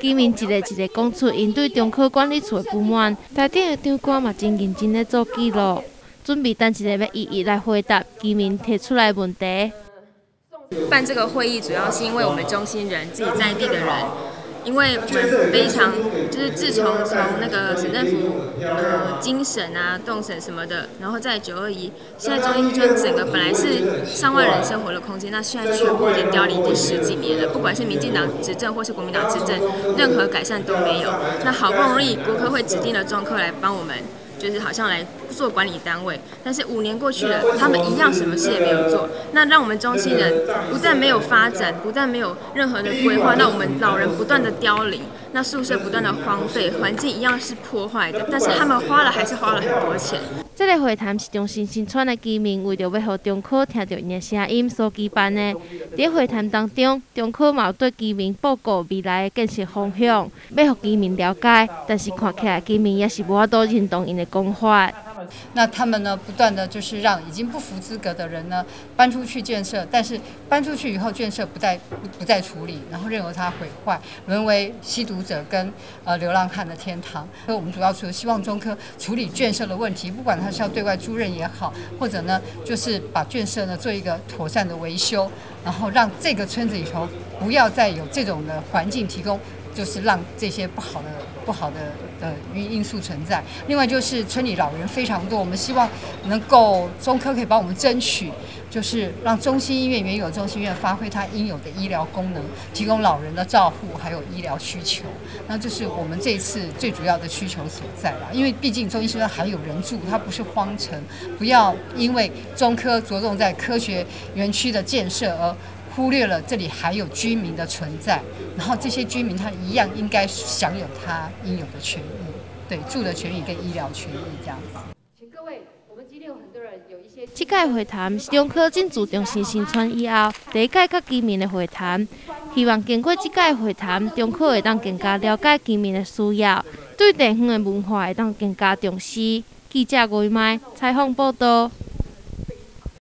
居民一个一个讲出因对中科管理处的不满，台顶的长官嘛真认真咧做记录，准备等一个要一一来回答居民提出来问题。办这个会议主要是因为我们中心人自己在地的人，因为非常就是自从从那个省政府呃精审啊动审什么的，然后在九二一，现在中心村整个本来是上万人生活的空间，那现在全部已经凋零已经十几年了，不管是民进党执政或是国民党执政，任何改善都没有。那好不容易国科会指定了中科来帮我们。就是好像来做管理单位，但是五年过去了，他们一样什么事也没有做。那让我们中心人不但没有发展，不但没有任何的规划，那我们老人不断的凋零，那宿舍不断的荒废，环境一样是破坏的。但是他们花了还是花了很多钱。这个会谈是中新新村的居民为着要让中科听到因的声音所举办的。在会谈当中，中科嘛对居民报告未来的建设方向，要让居民了解。但是看起来居民也是无法度认同因的讲法。那他们呢，不断的就是让已经不符资格的人呢搬出去建设，但是搬出去以后建设不再不不再处理，然后任由它毁坏，沦为吸毒者跟呃流浪汉的天堂。所以我们主要除了希望中科处理建设的问题，不管它是要对外租赁也好，或者呢就是把建设呢做一个妥善的维修，然后让这个村子里头不要再有这种的环境提供。就是让这些不好的、不好的的因因素存在。另外就是村里老人非常多，我们希望能够中科可以帮我们争取，就是让中心医院原有中心医院发挥它应有的医疗功能，提供老人的照护还有医疗需求。那这是我们这一次最主要的需求所在了。因为毕竟中心医院还有人住，它不是荒城，不要因为中科着重在科学园区的建设而。忽略了这里还有居民的存在，然后这些居民他一样应该享有他应有的权益，对住的权益跟医疗权益这样子。请各位，我们今天有很多人有一些。这届会谈是中科进驻中心新村以后第一届甲居民的会谈，希望经过这届会谈，中科会当更加了解居民的需要，对地方的文化会当更加重视。记者魏麦采访报道。